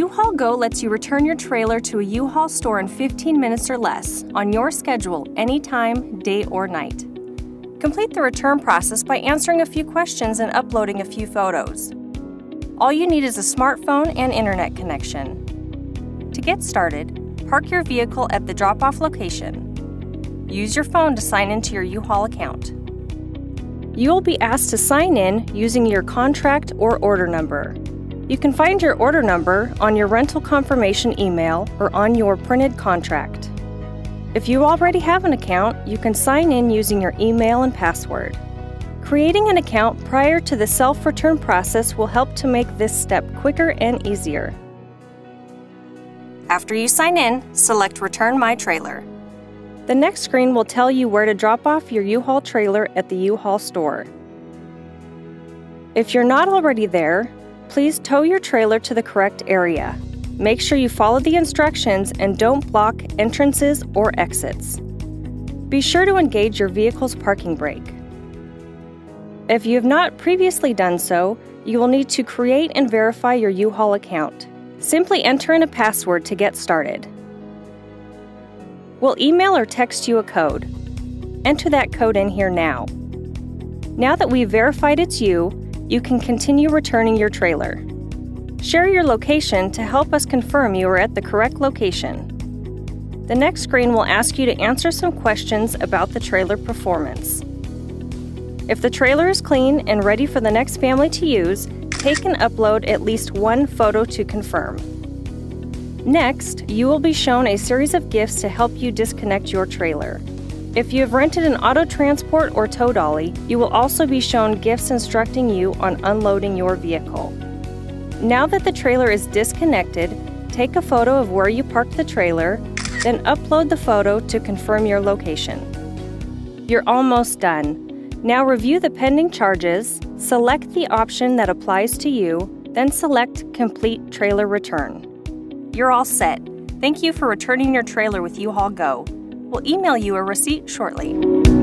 U-Haul Go lets you return your trailer to a U-Haul store in 15 minutes or less, on your schedule, anytime, day or night. Complete the return process by answering a few questions and uploading a few photos. All you need is a smartphone and internet connection. To get started, park your vehicle at the drop-off location. Use your phone to sign into your U-Haul account. You will be asked to sign in using your contract or order number. You can find your order number on your rental confirmation email or on your printed contract. If you already have an account, you can sign in using your email and password. Creating an account prior to the self-return process will help to make this step quicker and easier. After you sign in, select Return My Trailer. The next screen will tell you where to drop off your U-Haul trailer at the U-Haul store. If you're not already there, Please tow your trailer to the correct area. Make sure you follow the instructions and don't block entrances or exits. Be sure to engage your vehicle's parking brake. If you have not previously done so, you will need to create and verify your U-Haul account. Simply enter in a password to get started. We'll email or text you a code. Enter that code in here now. Now that we've verified it's you, you can continue returning your trailer. Share your location to help us confirm you are at the correct location. The next screen will ask you to answer some questions about the trailer performance. If the trailer is clean and ready for the next family to use, take and upload at least one photo to confirm. Next, you will be shown a series of GIFs to help you disconnect your trailer. If you have rented an auto transport or tow dolly, you will also be shown GIFs instructing you on unloading your vehicle. Now that the trailer is disconnected, take a photo of where you parked the trailer, then upload the photo to confirm your location. You're almost done. Now review the pending charges, select the option that applies to you, then select Complete Trailer Return. You're all set. Thank you for returning your trailer with U-Haul Go. We'll email you a receipt shortly.